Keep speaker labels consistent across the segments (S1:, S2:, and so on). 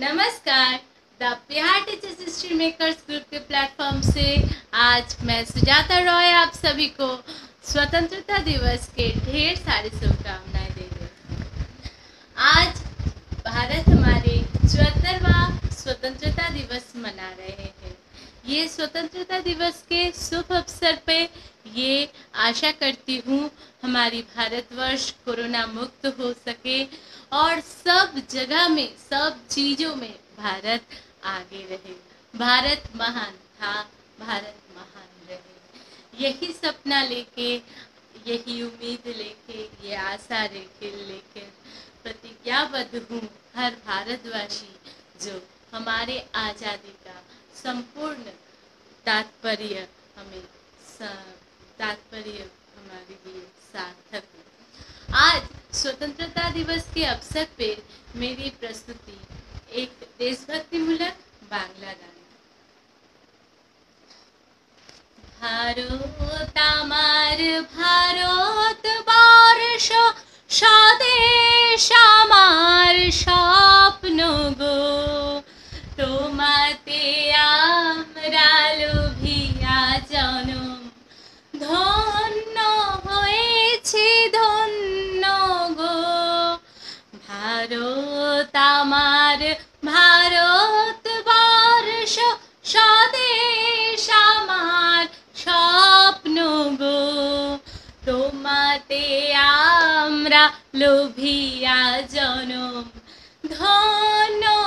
S1: नमस्कार, the Bihar teachers history makers group के platform से आज मैं सुजाता रॉय आप सभी को स्वतंत्रता दिवस के ढेर सारी शुभकामनाएँ दे रही आज भारत हमारे चौहत्तरवा स्वतंत्रता दिवस मना रहे हैं। ये स्वतंत्रता दिवस के शुभ अवसर पे ये आशा करती हूँ हमारी भारतवर्ष कोरोना मुक्त हो सके और सब जगह में, सब चीज़ों में भारत आगे रहे। भारत महान था, भारत महान रहे। यही सपना लेके, यही उम्मीद लेके, ये आशा लेके लेके प्रतिज्ञाबद्ध हूँ हर भारतवासी जो हमारे आज़ादी का संपूर्ण तात्पर्य हमें तात्पर्य हमारे लिए सार्थक हो आज स्वतंत्रता दिवस के अवसर पे मेरी प्रस्तुति एक देशभक्ति मूलक बांग्ला गाना ভারত আমার ভারত বর্ষ স্বদেশ আমার স্বপ্ন গো আমার ভারত বর্ষ স্বদেশ আমার স্বপ্ন গো। তোমাতে আমরা লোভিয়া জনম। ধন্য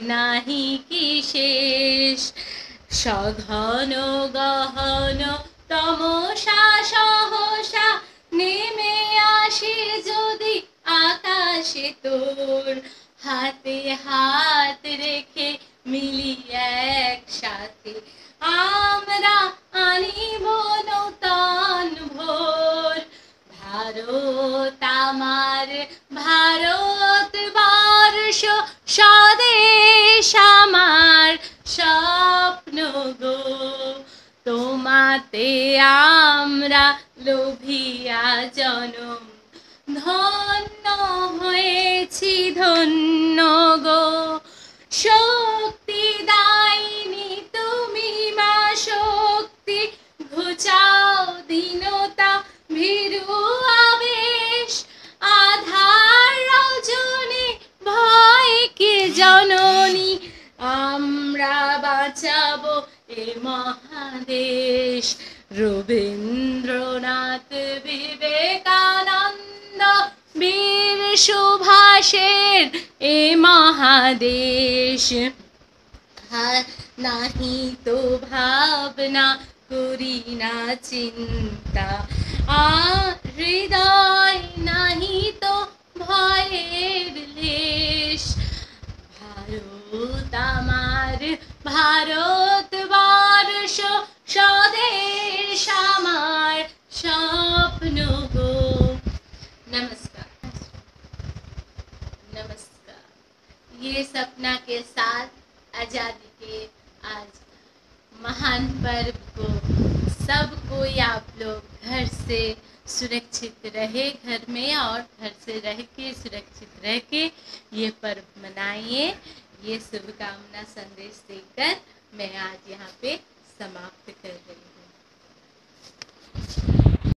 S1: নাহি কি শেষ? সঘন গহন তমসা সহসা নেমে আসে যদি আকাশে তোর। হাতে হাত রেখে মিলি একসাথে আমরা আনিব নূতন ভোর। ভারত আমার, ভারত বর্ষ স্বদেশ আমার স্বপ্ন গো। তোমাতে আমরা লোভিয়া জনম। মহাদেশ, রবীন্দ্রনাথ বিবেকানন্দ, বীর সুভাষের এ মহাদেশ। নাহি তো ভাবনা করি না চিন্তা আ হৃদয় নাহি তো ভয়ের লেশ। ভারত আমার ভারত ये सपना के साथ आज़ादी के आज महान पर्व को सब कोई आप लोग घर से सुरक्षित रहे, घर में और घर से रह के, सुरक्षित रह के ये पर्व मनाइए। ये शुभकामना संदेश देकर मैं आज यहाँ पे समाप्त कर रही हूँ।